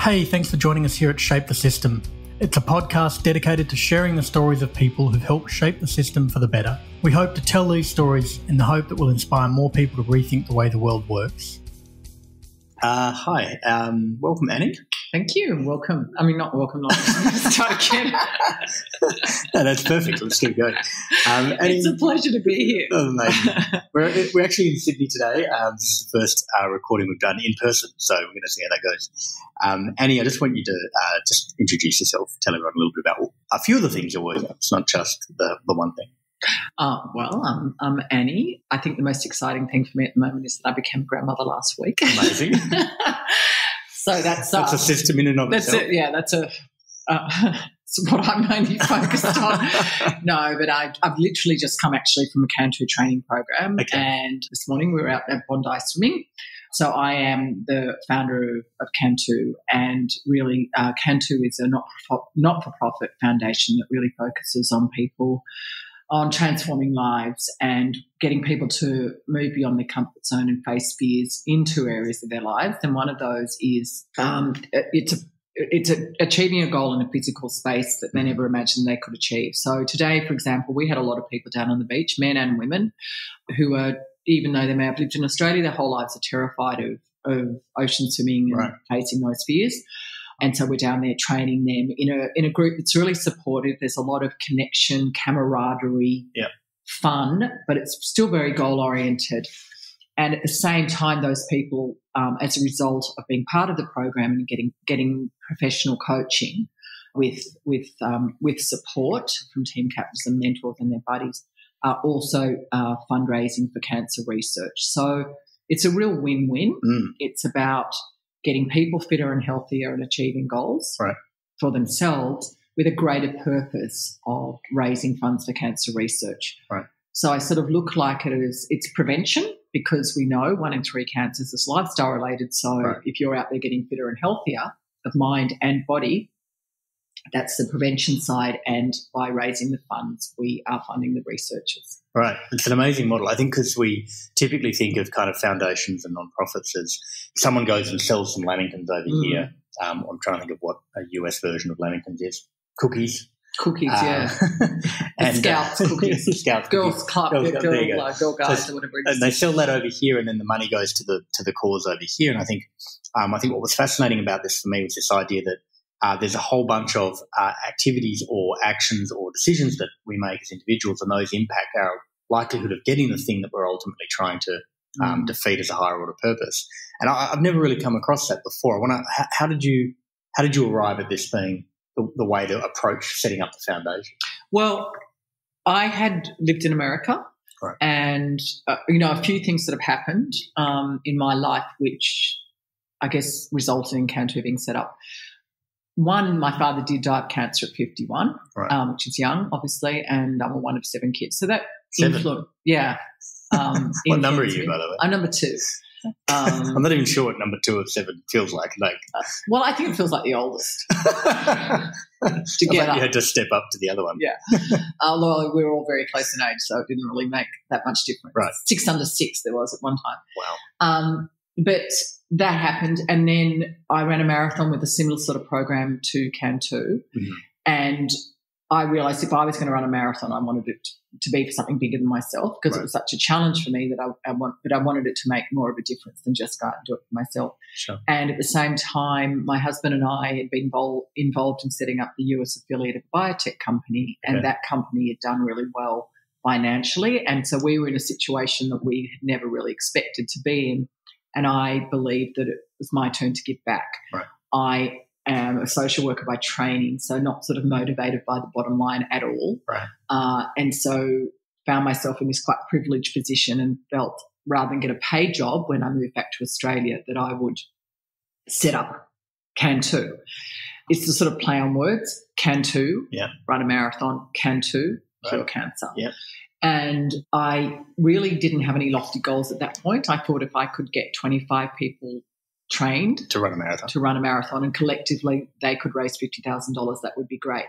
Hey, thanks for joining us here at Shape the System. It's a podcast dedicated to sharing the stories of people who've helped shape the system for the better. We hope to tell these stories in the hope that will inspire more people to rethink the way the world works. Uh, hi, um, welcome, Annie. Thank you and welcome. I mean, not welcome, not start again. no, that's perfect. Let's keep going. Um, it's a pleasure to be here. Oh, amazing. we're, we're actually in Sydney today. Um, this is the first uh, recording we've done in person, so we're going to see how that goes. Um, Annie, I just want you to uh, just introduce yourself, tell everyone a little bit about a few of the things you're working on. It's not just the, the one thing. Uh, well, um, I'm Annie. I think the most exciting thing for me at the moment is that I became a grandmother last week. Amazing. So that's that's uh, a system in and of that's itself. It, yeah, that's a. Uh, what I'm mainly focused on. no, but I, have literally just come actually from a Can Too training program, okay. and this morning we were out at Bondi swimming. So I am the founder of, of Can Too, and really uh, Can Too is a not not for profit foundation that really focuses on people on transforming lives and getting people to move beyond their comfort zone and face fears into areas of their lives. And one of those is um, it's a it's a, achieving a goal in a physical space that they never imagined they could achieve. So today, for example, we had a lot of people down on the beach, men and women, who are even though they may have lived in Australia, their whole lives are terrified of of ocean swimming and right. facing those fears. And so we're down there training them in a in a group that's really supportive. There's a lot of connection, camaraderie, yep. fun, but it's still very goal oriented. And at the same time, those people, um, as a result of being part of the program and getting getting professional coaching with with um, with support from team captains and mentors and their buddies, are also uh, fundraising for cancer research. So it's a real win win. Mm. It's about getting people fitter and healthier and achieving goals right. for themselves with a greater purpose of raising funds for cancer research. Right. So I sort of look like it as it's prevention because we know one in three cancers is lifestyle related. So right. if you're out there getting fitter and healthier of mind and body, that's the prevention side. And by raising the funds, we are funding the researchers. Right. It's an amazing model. I think because we typically think of kind of foundations and nonprofits as someone goes and sells some Lamingtons over Mm. here. Um, I'm trying to think of what a US version of Lamingtons is. Cookies. Cookies, Uh, yeah. and Scouts uh, cookies. Scouts Girls cookies. Club, Girls girl, go. uh, girl guides So- or whatever it is. and they sell that over here, and then the money goes to the to the cause over here. And I think um, I think what was fascinating about this for me was this idea that uh, there's a whole bunch of uh, activities or actions or decisions that we make as individuals, and those impact our likelihood of getting the thing that we're ultimately trying to um, Mm. defeat as a higher order purpose. And I, I've never really come across that before. I want to. How, did you how did you arrive at this being the, the way to approach setting up the foundation? Well, I had lived in America, Right. and uh, you know a few things that have happened um, in my life, which I guess resulted in Can Too being set up. One, my father did die of cancer at 51, Right. um, which is young, obviously, and I'm one of seven kids. So that Seven? influ- yeah. Um, What number are you, me. by the way? I'm number two. I'm Um, not even sure what number two of seven feels like. Like well, I think it feels like the oldest I together. thought you had to step up to the other one. Yeah. Although we were all very close in age, so it didn't really make that much difference. Right. Six under six there was at one time. Wow. Um, but that happened, and then I ran a marathon with a similar sort of program to Can Too, Mhm. and I realised if I was going to run a marathon, I wanted it to be for something bigger than myself because Right. it was such a challenge for me that I, I want, but I wanted it to make more of a difference than just go out and do it for myself. Sure. And at the same time, my husband and I had been involved, involved in setting up the US affiliate of a biotech company, and Okay. that company had done really well financially. And so we were in a situation that we had never really expected to be in. And I believed that it was my turn to give back. Right. I am a social worker by training, so not sort of motivated by the bottom line at all. Right. Uh, and so found myself in this quite privileged position and felt rather than get a paid job when I moved back to Australia that I would set up Can Too. It's the sort of play on words. Can Too, Yeah. run a marathon. Can Too, cure cancer. Yeah. And I really didn't have any lofty goals at that point. I thought if I could get 25 people trained To run a marathon. to run a marathon and collectively they could raise $50,000, that would be great.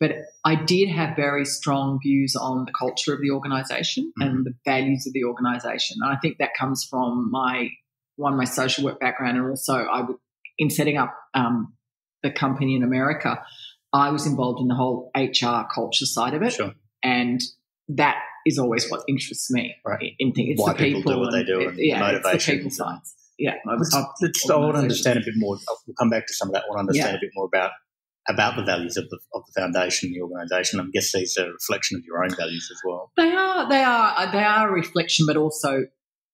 But I did have very strong views on the culture of the organization and the values of the organization. And I think that comes from my one, my social work background, and also I would in setting up um, the company in America, I was involved in the whole HR culture side of it. Sure. And that is always what interests me. Right. In things. It's Why the people people do what they and do it- and yeah, motivation It's the people and- side. Yeah. Let's, let's I want to understand a bit more. We'll come back to some of that. I want to understand a bit more about about the values of the, of the foundation, the organisation. I guess these are a reflection of your own values as well. They are, they are, they are a reflection, but also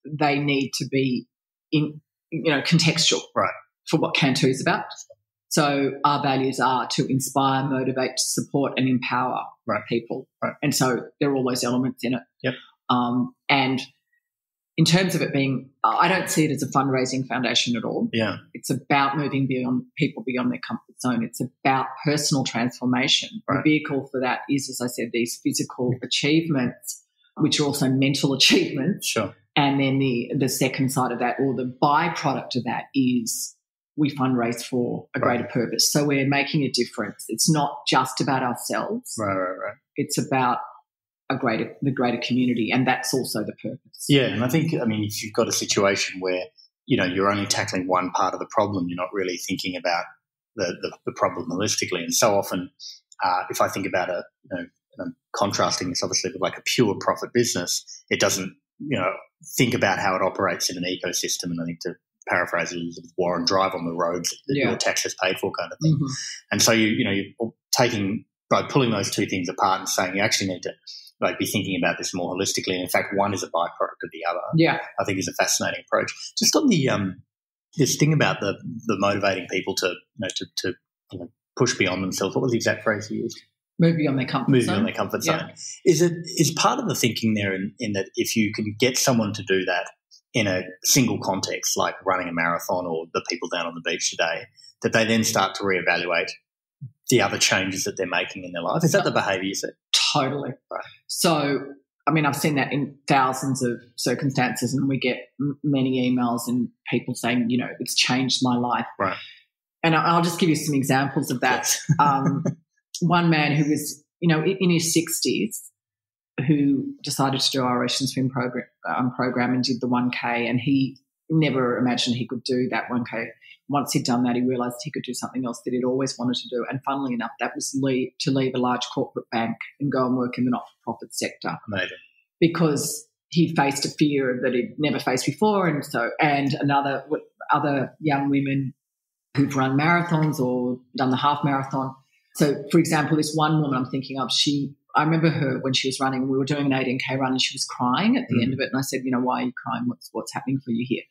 they need to be in, you know, contextual, Right. for what Can Too is about. So our values are to inspire, motivate, support, and empower Right. people, Right. and so there are all those elements in it. Yep. Um, and in terms of it being, I don't see it as a fundraising foundation at all. Yeah. It's about moving beyond people beyond their comfort zone. It's about personal transformation. Right. The vehicle for that is, as I said, these physical achievements, which are also mental achievements. Sure. And then the the second side of that, or the byproduct of that, is we fundraise for a Right. greater purpose. So we're making a difference. It's not just about ourselves. Right. Right. Right. It's about a greater the greater community, and that's also the purpose. Yeah, and I think I mean if you've got a situation where you know you're only tackling one part of the problem, you're not really thinking about the the, the problem holistically. And so often, uh, if I think about a you know, and I'm contrasting this obviously with like a pure profit business, it doesn't you know think about how it operates in an ecosystem. And I think to paraphrase Elizabeth Warren, drive on the roads that Yeah. your taxes paid for, kind of thing. Mhm. And so you you know you're taking by pulling those two things apart and saying you actually need to like be thinking about this more holistically. And in fact, one is a byproduct of the other. Yeah. I think is a fascinating approach. Just on the um, this thing about the the motivating people to you know to to you know, push beyond themselves. What was the exact phrase you used? Move beyond their comfort Moving zone. on their comfort Yeah. zone. Is it is part of the thinking there in, in that if you can get someone to do that in a single context, like running a marathon or the people down on the beach today, that they then start to reevaluate the other changes that they're making in their life. Is that the behaviour you see? Totally. Right. So, I mean, I've seen that in thousands of circumstances, and we get m- many emails and people saying, you know, it's changed my life. Right. And I- I'll just give you some examples of that. um, one man who was, you know, in, in his 60s, who decided to do our Ocean Swim program, um, program and did the 1K, and he never imagined he could do that 1K. Once he'd done that, he realised he could do something else that he'd always wanted to do. And funnily enough, that was leave, to leave a large corporate bank and go and work in the not-for-profit sector Amazing. because he faced a fear that he'd never faced before, and so and another other young women who've run marathons or done the half marathon. So, for example, this one woman I'm thinking of, she I remember her when she was running. We were doing an 18k run, and she was crying at the Mm. end of it. And I said, "You know, why are you crying? What's what's happening for you here?"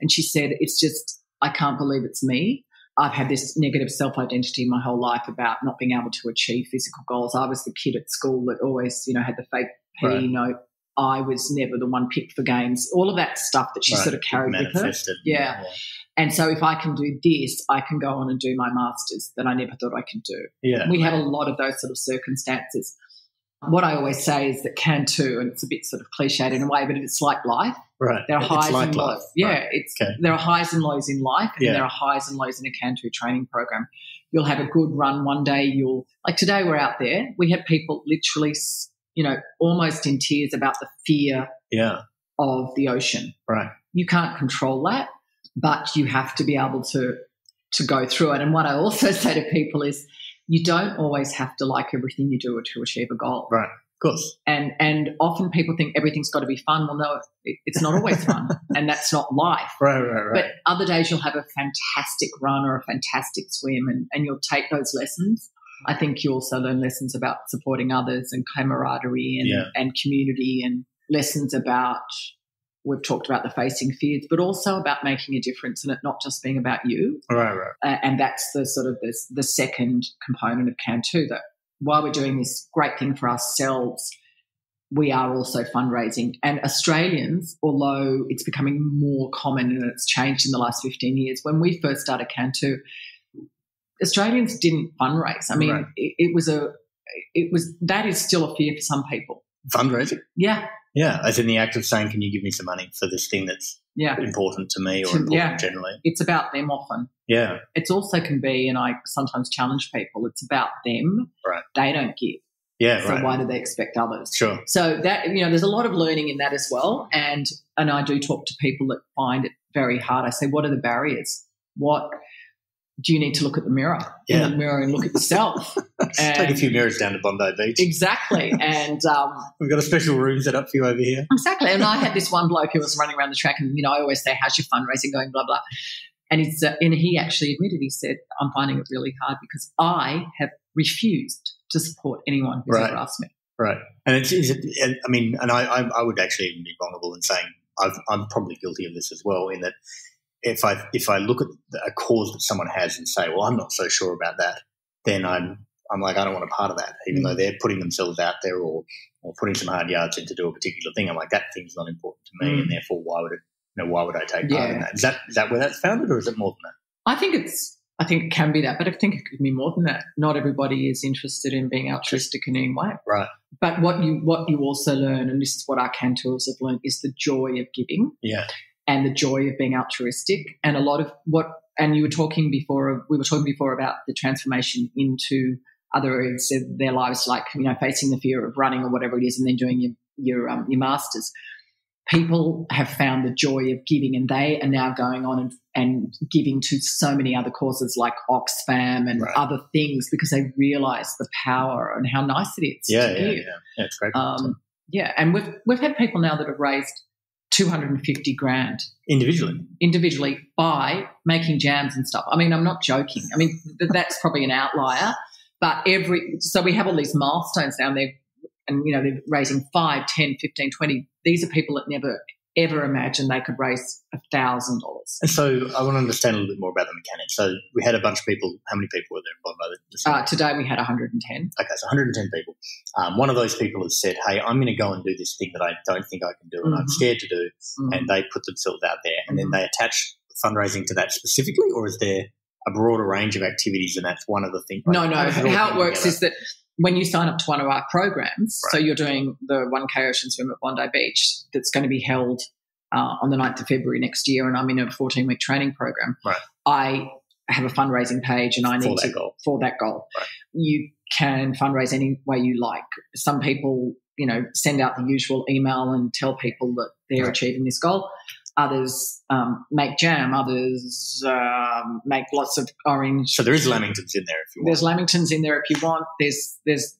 And she said, "It's just I can't believe it's me." I've had this negative self identity my whole life about not being able to achieve physical goals. I was the kid at school that always, you know, had the fake P Right. note. I was never the one picked for games. All of that stuff that she Right. sort of carried with her. Manifested. Yeah. And so if I can do this, I can go on and do my masters that I never thought I could do. Yeah. We had a lot of those sort of circumstances. What I always say is that can too, and it's a bit sort of cliched in a way, but it's like life. Right. There are It's highs like and life. lows. Yeah, Right. it's Okay. there are highs and lows in life, and Yeah. there are highs and lows in a can Cantu training program. You'll have a good run one day. You'll like today. We're out there. We had people literally, you know, almost in tears about the fear Yeah. of the ocean. Right. You can't control that, but you have to be able to to go through it. And what I also say to people is, you don't always have to like everything you do to achieve a goal. Right. Of course. And and often people think everything's got to be fun. Well, no, it, it's not always fun, and that's not life. Right. Right. Right. But other days you'll have a fantastic run or a fantastic swim, and, and you'll take those lessons. I think you also learn lessons about supporting others and camaraderie and, Yeah. and community, and lessons about we've talked about the facing fears, but also about making a difference and it not just being about you. right. Right. Uh, and that's the sort of this, the second component of Can Too that while we're doing this great thing for ourselves, we are also fundraising. And Australians, although it's becoming more common and it's changed in the last 15 years, when we first started Can Too, Australians didn't fundraise. I mean, Right. it, it was a, it was, that is still a fear for some people. Fundraising. Yeah. Yeah. As in the act of saying, "Can you give me some money for this thing that's Yeah. important to me or important yeah. generally?" It's about them often. Yeah. It's also can be, and I sometimes challenge people, it's about them. Right. They don't give. Yeah. So right. why do they expect others? Sure. So that you know, there's a lot of learning in that as well. And and I do talk to people that find it very hard. I say, what are the barriers? What do you need to look at the mirror Yeah. in the mirror and look at yourself? Take a few mirrors down to Bondi Beach. exactly. And um, We've got a special room set up for you over here. Exactly. And I had this one bloke who was running around the track, and you know, I always say, "How's your fundraising going?" Blah blah. And he's uh, and he actually admitted he said, "I'm finding it really hard because I have refused to support anyone who's Right. ever asked me." Right. And it's, is it, and, I mean, and I, I, I would actually be vulnerable in saying I've, I'm probably guilty of this as well. In that, if I if I look at a cause that someone has and say, well, I'm not so sure about that, then I'm I'm like I don't want a part of that, even though they're putting themselves out there or or putting some hard yards in to do a particular thing. I'm like that thing's not important to me, Mm. and therefore why would it? You know, why would I take part in that? Is that is that where that's founded, or is it more than that? I think it's. I think it can be that, but I think it could be more than that. Not everybody is interested in being altruistic in any way. Right. But what you what you also learn, and this is what our cantors have learned, is the joy of giving. Yeah. And the joy of being altruistic and a lot of what and you were talking before we were talking before about the transformation into other areas of their lives like you know facing the fear of running or whatever it is and then doing your your um, your masters people have found the joy of giving and they are now going on and, and giving to so many other causes like oxfam and Right. other things because they realize the power and how nice it is Yeah, to yeah, give yeah, yeah. It's great. um, yeah and we've we've had people now that have raised 250 grand Individually, individually by making jams and stuff. I mean, I'm not joking. I mean, that's probably an outlier, but every, so we have all these milestones down there and, you know, they're raising 5, 10, 15, 20. These are people that never, ever imagined they could raise a thousand dollars. And so I want to understand a little bit more about the mechanics. So we had a bunch of people. How many people were there in Bondi? this Uh, today we had 110. okay, so 110 people. Um, one of those people has said, "Hey, I'm going to go and do this thing that I don't think I can do, and I'm Mhm. scared to do." Mm. And they put themselves out there, and Mhm. then they attach fundraising to that specifically, or is there a broader range of activities, and that's one of the things? No, no. does How it works together? is that when you sign up to one of our programs, so you're doing the 1K Ocean Swim at Bondi Beach that's going to be held uh, on the 9th of February next year, and I'm in a 14 week training program. Right. I have a fundraising page and I For need that to, goal. for that goal. Right. You can fundraise any way you like. Some people, you know, send out the usual email and tell people that they're Right. achieving this goal. Others um, make jam. Others um, make lots of orange So there is Lamingtons in there if you want. there's Lamingtons in there if you want. There's there's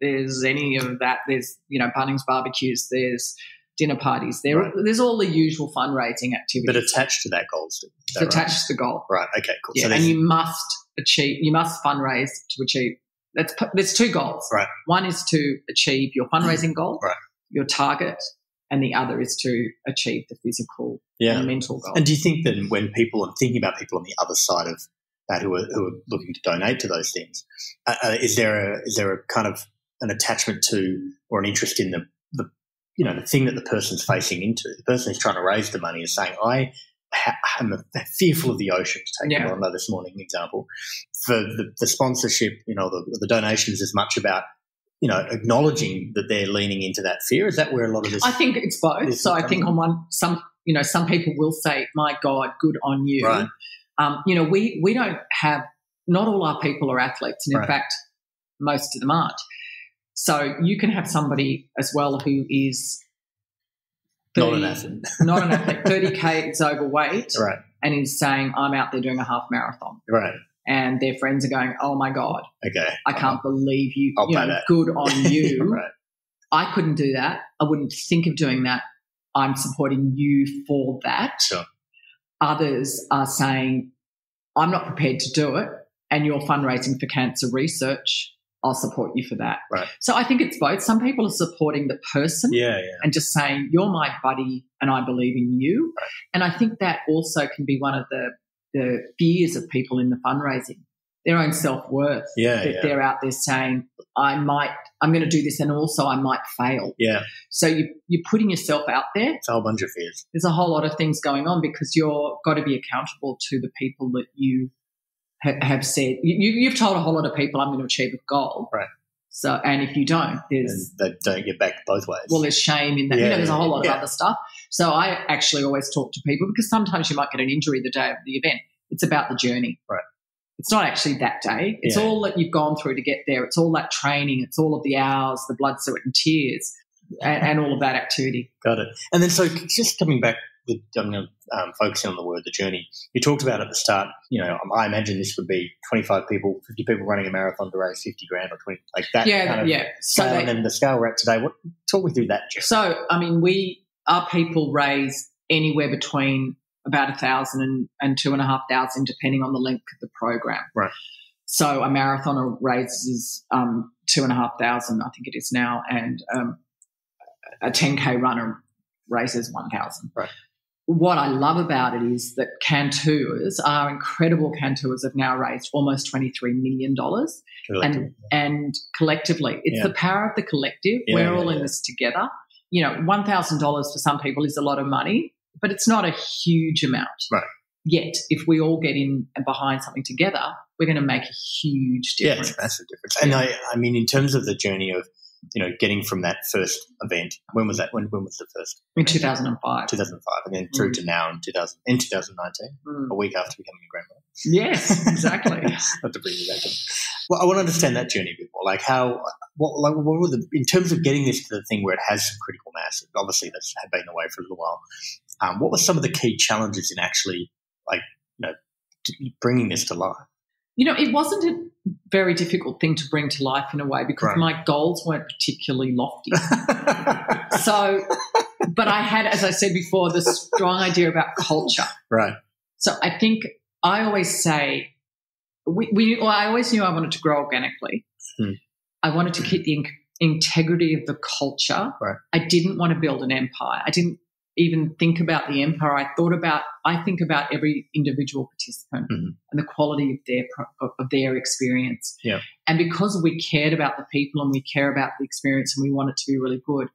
there's any of that. There's you know Bunnings barbecues. There's dinner parties. There Right. there's all the usual fundraising activities but attached to that goal, that It's attached to the goal. right? right. Okay. Cool. Yeah, so and you must achieve. You must fundraise to achieve. That's there's two goals. Right. One is to achieve your fundraising goal, Right. your target, and the other is to achieve the physical yeah. and mental goal. And do you think that when people are thinking about people on the other side of that who are, who are looking to donate to those things, uh, uh, is there a is there a kind of an attachment to or an interest in the, the you know the thing that the person's facing into? The person who's trying to raise the money is saying, "I am fearful of the ocean." To take Yeah. yeah. this morning example, for the, the sponsorship, you know, the, the donation is as much about you know acknowledging that they're leaning into that fear. Is that where a lot of this? I think it's both. So I think in. on one, some you know, some people will say, "My God, good on you." Right. Um, you know, we we don't have. Not all our people are athletes, and in Right. fact, most of them aren't. So you can have somebody as well who is not an 30 athlete, not an athlete, thirty k is overweight, right? and is saying, "I'm out there doing a half marathon," Right. And their friends are going, "Oh my God, Okay. I can't uh-huh. believe you! I'll you know, that." good on you." right. I couldn't do that. I wouldn't think of doing that. I'm supporting you for that. Sure. Others are saying, I'm not prepared to do it, and you're fundraising for cancer research. I'll support you for that. Right. So I think it's both. Some people are supporting the person Yeah. Yeah. and just saying, You're my buddy and I believe in you. Right. And I think that also can be one of the, the fears of people in the fundraising, their own self worth. Yeah. that Yeah. they're out there saying, I might, I'm going to do this and also I might fail. Yeah. So you, you're putting yourself out there. It's a whole bunch of fears. There's a whole lot of things going on because you're got to be accountable to the people that you ha- have said. You, you- you've told a whole lot of people, I'm going to achieve a goal. Right. So, and if you don't, And they don't get back both ways. well, there's shame in that. you Yeah, know, there's a whole lot of other stuff. So I actually always talk to people because sometimes you might get an injury the day of the event. It's about the journey. Right. It's not actually that day. It's Yeah. all that you've gone through to get there. It's all that training. It's all of the hours, the blood, sweat, and tears, and, and all of that activity. Got it. And then, so just coming back with I'm going to um, focusing on the word the journey. You talked about at the start. You know, I imagine this would be 25 people, 50 people running a marathon to raise 50 grand or 20 like that. Yeah, kind of yeah. So they- and then the scale we're at today. What talk me through that? Jeff. So, I mean, we, our people raise anywhere between about a thousand and, and two and a half thousand, depending on the length of the program. Right. So a marathoner raises um, two and a half thousand, I think it is now, and um, a 10k runner raises 1,000. Right. What I love about it is that Cantours, our incredible Cantours, have now raised almost $23 million and and and collectively. It's Yeah. the power of the collective. Yeah, We're all in this together. You know, one thousand dollars for some people is a lot of money, but it's not a huge amount. Right. Yet, if we all get in and behind something together, we're going to make a huge Yeah, difference. it's a massive difference. And I, I mean, in terms of the journey of, you know, getting from that first event, when was that? When, when was the first? In two thousand and five. 2005, and then through to now in 2000, in 2019, Mm. a week after becoming a grandmother. Yes, exactly. Not to bring you back in. Well, I want to understand that journey a bit more. Like how, what, like what were the, in terms of getting this to the thing where it has some critical mass, obviously that's had been away for a little while. Um, what were some of the key challenges in actually, like, you know, bringing this to life? You know, it wasn't a very difficult thing to bring to life in a way because Right. my goals weren't particularly lofty. So, but I had, as I said before, the strong idea about culture. right. So I think I always say, we, we well, I always knew I wanted to grow organically. Hmm. I wanted to keep the in- integrity of the culture. Right. I didn't want to build an empire. I didn't even think about the empire. I thought about, I think about every individual participant Mhm. and the quality of their of their experience. Yeah. And because we cared about the people and we care about the experience and we want it to be really good,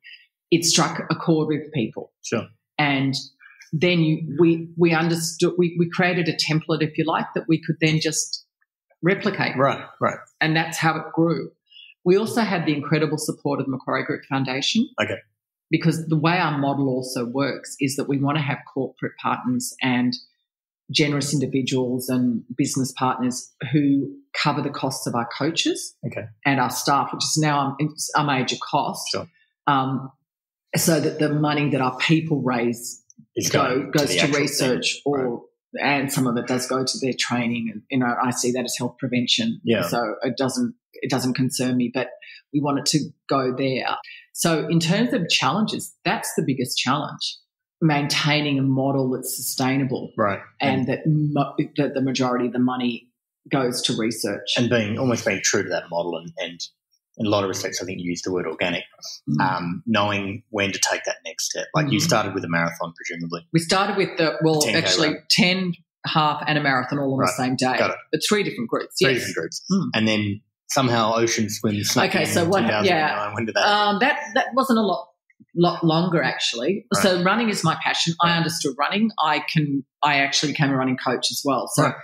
it struck a chord with people Sure. and then you we we understood we, we created a template if you like that we could then just replicate Right. Right. and that's how it grew we also had the incredible support of the macquarie group foundation Okay. Because the way our model also works is that we want to have corporate partners and generous individuals and business partners who cover the costs of our coaches Okay. and our staff, which is now a major cost. Sure. Um, so that the money that our people raise go, goes the to, research thing. or and some of it does go to their training and you know I see that as health prevention Yeah. so it doesn't it doesn't concern me but we want it to go there so in terms of challenges that's the biggest challenge maintaining a model that's sustainable Right. and that, mo- that the majority of the money goes to research and being almost being true to that model and, and in a lot of respects, I think you used the word organic, Mm. um, knowing when to take that next step. Like you Mhm. started with a marathon, presumably. we started with the well 10K actually run. 10 half and a marathon all on Right. the same day Got it. but three different groups Three yes. different groups. Mm. And then somehow ocean swim Okay, so what- 2009. yeah. When did that? Um, that that wasn't a lot lot longer actually. Right. So running is my passion. I understood running. I can. I actually became a running coach as well. So, Right.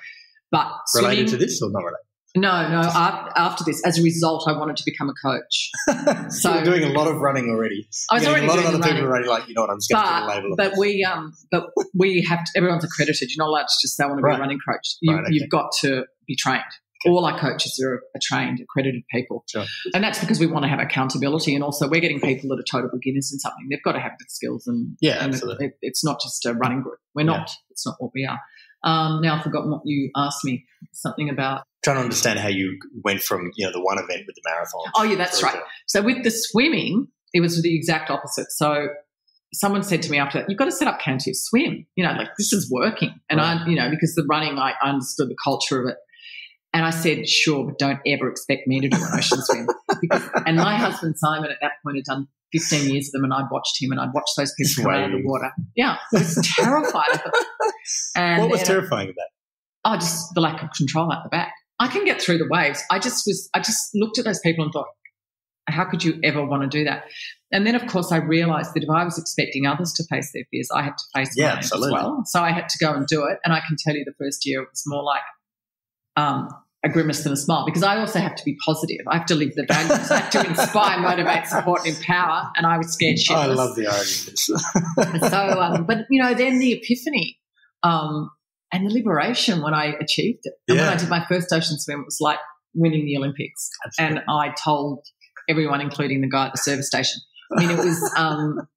but related to this or not related? no, no. After, after this, as a result, I wanted to become a coach. so you're doing a lot of running already. I was already a lot doing of other the people running. already like, you know what, I'm just going to label But this. we um but we have to, everyone's accredited. You're not allowed to just say I want to be a running coach. You, Right, okay. You've got to be trained. All our coaches are, are trained, accredited people, Sure. and that's because we want to have accountability. And also, we're getting people that are total beginners in something. They've got to have the skills, and Yeah, and absolutely. It, it's not just a running group. We're not. It's not what we are. Um, now I've forgotten what you asked me. Something about. Trying to understand how you went from, you know, the one event with the marathon. Oh yeah, that's right. to- So with the swimming, it was the exact opposite. So someone said to me after that, you've got to set up Can Cantu swim. You know, like this is working. And I, you know, because the running, I understood the culture of it. And I said, sure, but don't ever expect me to do an ocean swim. Because, and my husband Simon at that point had done 15 years of them, and I'd watched him and I'd watched those people come out of the water. Yeah, I was terrified of it. And what was then- uh, terrifying about oh, just the lack of control at the back. I can get through the waves. I just was, I just looked at those people and thought, how could you ever want to do that? And then, of course, I realized that if I was expecting others to face their fears, I had to face Yeah, mine absolutely. as well. So I had to go and do it. And I can tell you the first year it was more like um, a grimace than a smile because I also have to be positive. I have to live the values. I have to inspire, motivate, support, and empower. And I was scared shitless I love the irony so, um, but you know, then the epiphany um, and the liberation when I achieved it. And when I did my first ocean swim, it was like winning the Olympics. Absolutely. And I told everyone, including the guy at the service station. I mean, it was, um,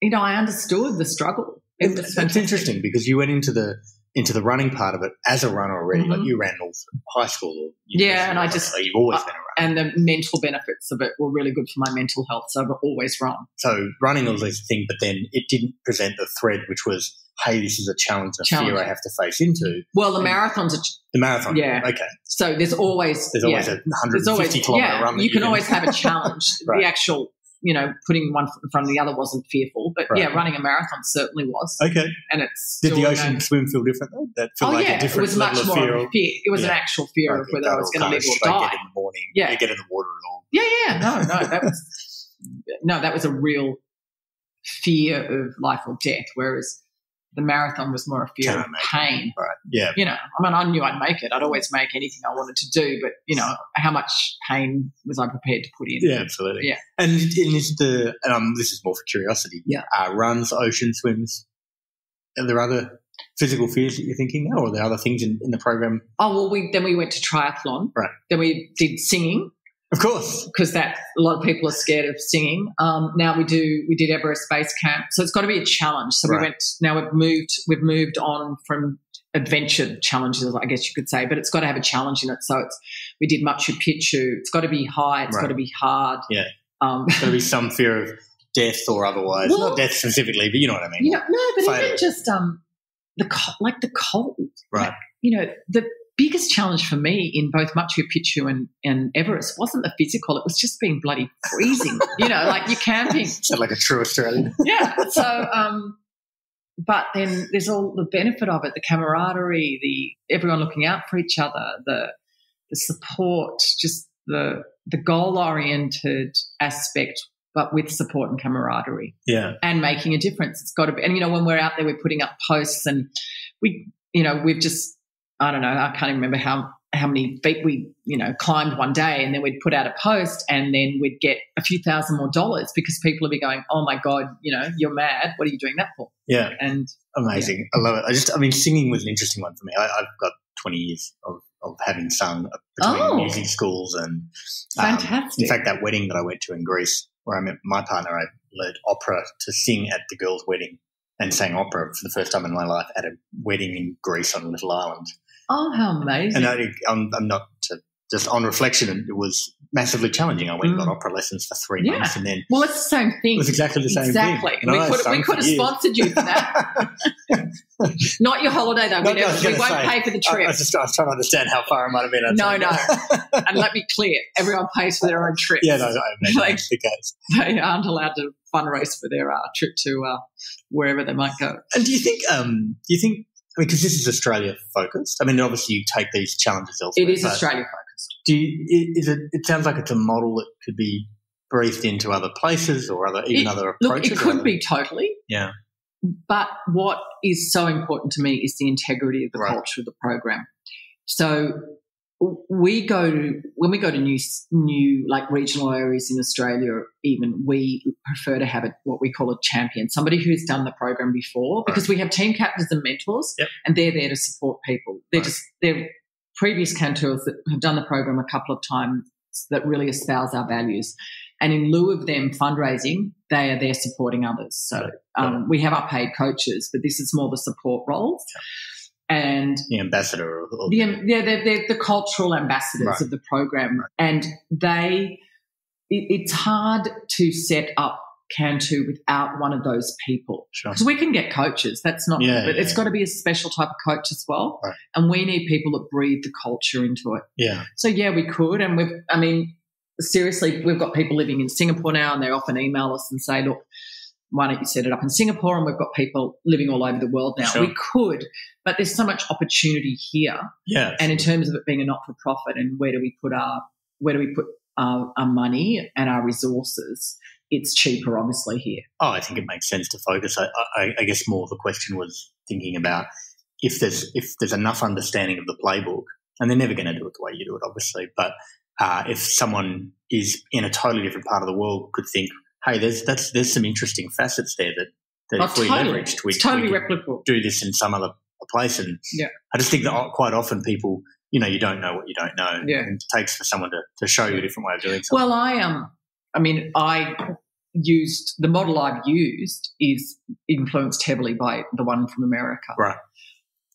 you know, I understood the struggle. It it's interesting because you went into the into the running part of it as a runner already. Like Mhm. you ran all through high school. Or Yeah, and I just- like you've always been a runner. And the mental benefits of it were really good for my mental health. So I've always run. So running was a thing, but then it didn't present the thread, which was, hey, this is a challenge, a Challenge. fear I have to face into. Well, the And- marathons are The marathon. Yeah. Okay. so there's always There's always yeah, a 150 always, kilometer yeah. run. that You can can- always have a challenge. Right. The actual you know putting one foot in front of the other wasn't fearful, but Right. yeah, running a marathon certainly was. Okay. And it's Did the ocean swim feel different though? That felt Oh like yeah, a it different was much level more of fear. of fear. It was an actual fear of whether I was going to live or die. Get in the morning. Yeah. You get in the water and all. Yeah, yeah, no, no, that was no, that was a real fear of life or death. Whereas the marathon was more a fear of pain. Right. Yeah. You know, I mean, I knew I'd make it. I'd always make anything I wanted to do, but you know, how much pain was I prepared to put in? Yeah, absolutely. Yeah. And, and is the and um, this is more for curiosity. Yeah. Uh, runs, ocean swims. Are there other physical fears that you're thinking now, or are there other things in, in the program? Oh well, we then we went to triathlon. Right. Then we did singing Of course. because that a lot of people are scared of singing. Um, now we do we did Everest Base Camp, so it's got to be a challenge. So Right. we went. Now we've moved we've moved on from adventure challenges, I guess you could say, but it's got to have a challenge in it. So it's we did Machu Picchu. It's got to be high. It's Right. got to be hard. Yeah. Um, There'll be some fear of death or otherwise. Well- Not death specifically, but you know what I mean. you know, no, but Failure. even just um, the like the cold. Right. Like, you know, the biggest challenge for me in both Machu Picchu and, and Everest wasn't the physical; it was just being bloody freezing. you know, like you're camping. Sound like a true Australian. yeah. So, um, but then there's all the benefit of it: the camaraderie, the everyone looking out for each other, the the support, just the the goal oriented aspect, but with support and camaraderie Yeah. and making a difference. It's got to be, and you know, when we're out there, we're putting up posts, and we, you know, we've just, I don't know, I can't even remember how how many feet we, you know, climbed one day, and then we'd put out a post, and then we'd get a few thousand more dollars because people would be going, "Oh my god, you know, you're mad. What are you doing that for?" Yeah. And Amazing. I love it. I just, I mean, singing was an interesting one for me. I, I've got 20 years of, of having sung between Oh. music schools and um, fantastic. in fact, that wedding that I went to in Greece, where I met my partner, I learned opera to sing at the girl's wedding and sang opera for the first time in my life at a wedding in Greece on a little island. Oh, how amazing! And I, I'm, I'm not to, just on reflection, it was massively challenging. I went and got Mm. opera lessons for three Yeah. months, and then well, it's the same thing. it was exactly the same exactly. thing. And We could we could have sponsored you for that. Not your holiday though. We never, we won't say, pay for the I, I trip. was just I was trying to understand how far I might have been. No, outside. and let me clear, everyone pays for their own trips. yeah, no, no, I Like- the case. they aren't allowed to fundraise for their uh, trip to uh, wherever they might go. And do you think? Um, do you think? I mean, because this is Australia focused. I mean, obviously you take these challenges elsewhere. It is Australia focused. Do you, is it? It sounds like it's a model that could be breathed into other places or other even It- other Look, approaches. it could be totally. Yeah. But what is so important to me is the integrity of the Right. culture of the program. So we go to when we go to new new like regional areas in Australia even we prefer to have a, what we call a champion somebody who's done the program before because we have team captains and mentors Yep. and they're there to support people. They're Right. just they're previous cantors that have done the program a couple of times that really espouse our values. And in lieu of them fundraising they are there supporting others. So um, we have our paid coaches but this is more the support roles and the ambassador or, or the, yeah, they're, they're the cultural ambassadors Right. of the program, and they. It, it's hard to set up Can Too without one of those people sure. because we can get coaches. That's not, Yeah, but yeah. it's got to be a special type of coach as well, Right. and we need people that breathe the culture into it. Yeah, So yeah, we could, and we've. I mean, seriously, we've got people living in Singapore now, and they often email us and say, "Look, why don't you set it up in Singapore?" And we've got people living all over the world now. Sure. We could, but there's so much opportunity here, yeah. and in terms of it being a not-for-profit, and where do we put our where do we put our, our money and our resources? It's cheaper, obviously, here. Oh, I think it makes sense to focus. I, I, I guess more the question was thinking about if there's if there's enough understanding of the playbook, and they're never going to do it the way you do it, obviously. But uh, if someone is in a totally different part of the world, could think, hey, there's that's there's some interesting facets there that that Oh, if we totally. leveraged, we, totally we replicable. do this in some other place. And Yeah. I just think that quite often people, you know, you don't know what you don't know. Yeah. And it takes for someone to, to show you a different way of doing something. Well, I um, I mean, I used the model I've used is influenced heavily by the one from America. Right.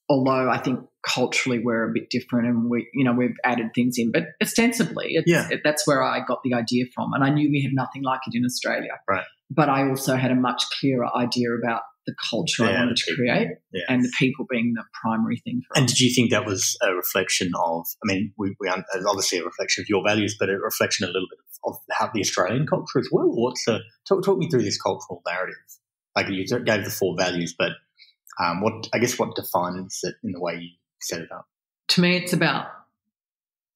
Although I think culturally we're a bit different and we you know we've added things in, but ostensibly it's, Yeah. it, that's where I got the idea from, and I knew we had nothing like it in Australia. Right. But I also had a much clearer idea about the culture I wanted to create, Yeah. and the people being the primary thing for And us. did you think that was a reflection of? I mean, we, we obviously a reflection of your values, but a reflection a little bit of how the Australian culture as well. What's the talk, talk me through this cultural narrative? Like you gave the four values, but um, what I guess what defines it in the way you set it up? to me, it's about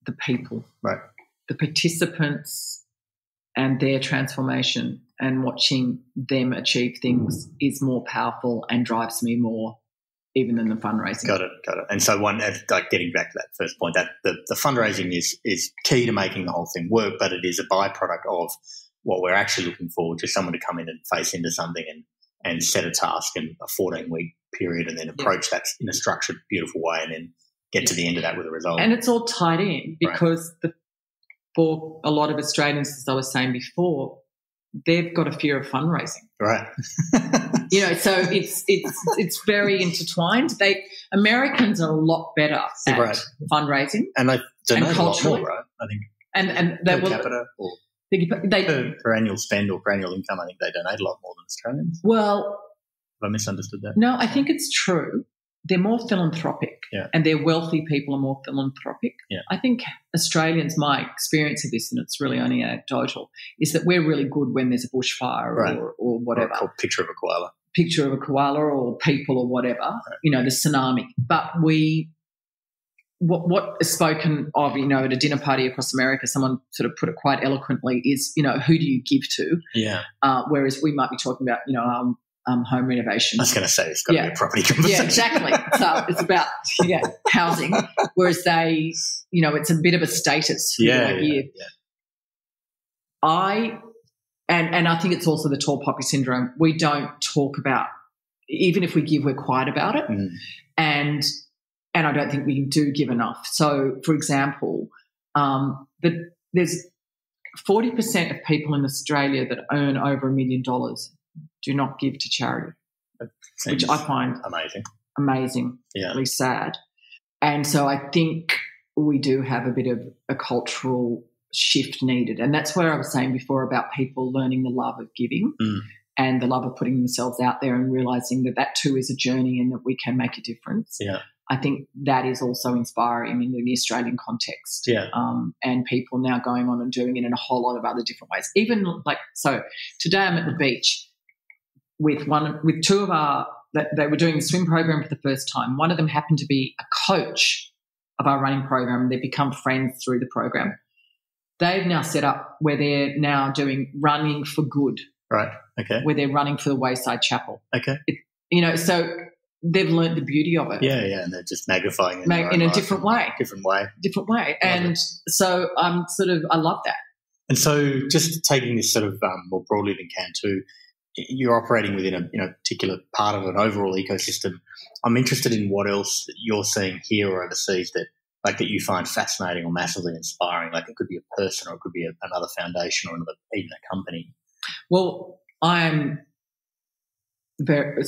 the people, Right. the participants, and their transformation. And watching them achieve things is more powerful and drives me more, even than the fundraising. Got it, got it. And so one, like getting back to that first point, that the, the fundraising is is key to making the whole thing work, but it is a byproduct of what we're actually looking for, just someone to come in and face into something and and set a task in a 14 week period, and then approach that in a structured, beautiful way, and then get to the end of that with a result. And it's all tied in Right. because the, for a lot of Australians, as I was saying before, they've got a fear of fundraising. right. You know, so it's it's it's very intertwined. They Americans are a lot better at Right. fundraising, and they donate a lot more, right? I think and and they per will capita or they, per, per annual spend or per annual income, I think they donate a lot more than Australians. well, I misunderstood that? no, I think it's true. They're more philanthropic, Yeah. and their wealthy people are more philanthropic. Yeah. I think Australians, my experience of this, and it's really only anecdotal, is that we're really good when there's a bushfire Right. or, or Or whatever. a picture of a koala. picture of a koala or people or whatever, you know, the tsunami. But we, what, what is spoken of, you know, at a dinner party across America, someone sort of put it quite eloquently is, you know, who do you give to? Yeah. Uh, whereas we might be talking about, you know, um, um, home renovation. I was going to say it's got to be a property Yeah, conversation. exactly. So it's about yeah housing, whereas they, you know, it's a bit of a status. Yeah, I yeah, yeah. I and and I think it's also the tall poppy syndrome. We don't talk about even if we give, we're quiet about it, Mm. and and I don't think we do give enough. So, for example, um, the, there's forty percent of people in Australia that earn over a million dollars do not give to charity, which I find amazing. amazing Yeah. really sad. And so I think we do have a bit of a cultural shift needed. And that's where I was saying before about people learning the love of giving Mm. and the love of putting themselves out there and realizing that that too is a journey and that we can make a difference. Yeah. I think that is also inspiring in the Australian context. Yeah. Um, and people now going on and doing it in a whole lot of other different ways. Even like, so today I'm at the beach with one, with two of our, that they were doing the swim program for the first time. One of them happened to be a coach of our running program. They've become friends through the program. They've now set up where they're now doing running for good, Right. Okay. where they're running for the Wayside Chapel. Okay. You know, so they've learned the beauty of it Yeah. Yeah. And they're just magnifying it in, Ma- their own in a different way. Different way. different way. And so I'm sort of, I love that. And so, just taking this sort of um, more broadly than can too, you're operating within a you know particular part of an overall ecosystem. I'm interested in what else you're seeing here or overseas that like that you find fascinating or massively inspiring. Like it could be a person or it could be a, another foundation or another even a company. Well, I'm very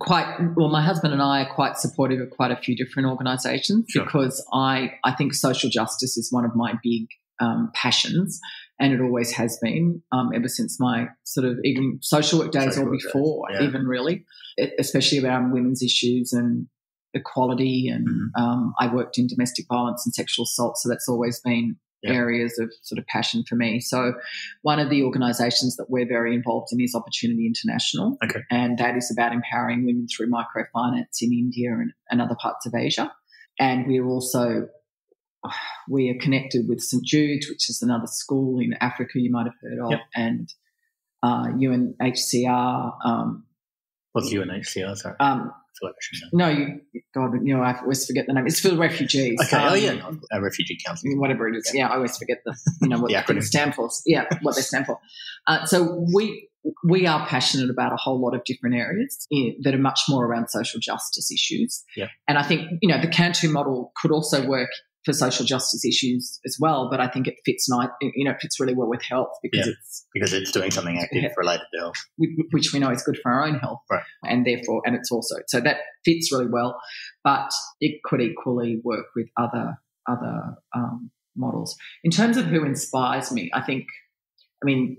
quite well. My husband and I are quite supportive of quite a few different organisations Sure. because I I think social justice is one of my big um, passions, and it always has been um, ever since my sort of even social work days Social or work days, before, yeah. even really, e- especially around women's issues and equality. And Mhm. um, I worked in domestic violence and sexual assault, so that's always been areas of sort of passion for me. So one of the organisations that we're very involved in is Opportunity International, Okay. and that is about empowering women through microfinance in India and, and other parts of Asia. And we're also we are connected with St Jude's, which is another school in Africa you might have heard of, Yep. and uh, UNHCR. Um, What's UNHCR? Sorry, um, like I should know. no, you, God, you know, I always forget the name. It's for the refugees. Okay. oh Um, yeah, no, a refugee council. whatever it is. Yeah, I always forget the you know what The acronym. things stand for. Yeah, what they stand for. Uh, so we we are passionate about a whole lot of different areas in, that are much more around social justice issues. Yeah. And I think you know the Can Too model could also work for social justice issues as well. But I think it fits nice, you know, it fits really well with health because yeah, it's because it's doing something active related to health, which we know is good for our own health, right? And therefore, and it's also so that fits really well. But it could equally work with other other um, models. In terms of who inspires me, I think, I mean,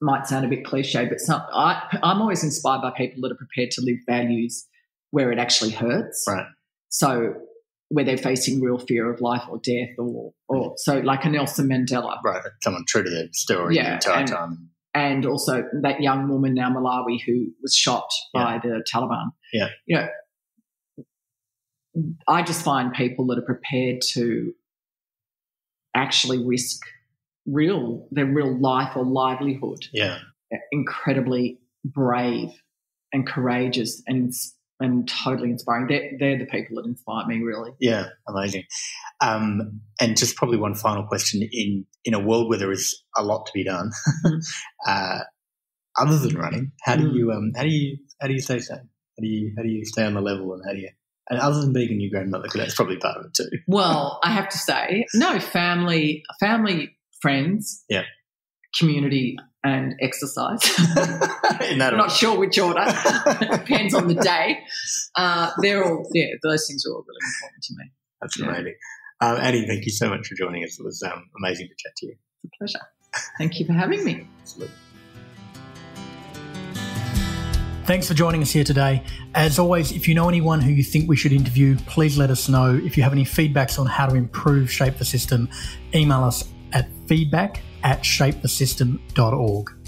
might sound a bit cliche, but some, I, I'm always inspired by people that are prepared to live values where it actually hurts. Right. So where they're facing real fear of life or death or, or so like a Nelson Mandela. Right. Someone true to their story yeah, the entire and, time. And also that young woman now, Malala, who was shot yeah. by the Taliban. Yeah. You know, I just find people that are prepared to actually risk real their real life or livelihood. Yeah. Incredibly brave and courageous and and totally inspiring. They're, they're the people that inspire me, really. Yeah, amazing. Um, and just probably one final question: in in a world where there is a lot to be done, mm. uh, other than running, how do mm. you um, how do you how do you stay sane? How do you how do you stay on the level, and how do you and other than being a new grandmother, because that's probably part of it too. Well, I have to say, no, family, family, friends, yeah, community, and exercise. I'm not sure which order. It depends on the day. Uh, they're all, yeah, those things are all really important to me. That's yeah. amazing. Um, Annie, thank you so much for joining us. It was um, amazing to chat to you. It's a pleasure. Thank you for having me. Absolutely. Thanks for joining us here today. As always, if you know anyone who you think we should interview, please let us know. If you have any feedbacks on how to improve Shape the System, email us at feedback at shapethesystem.org.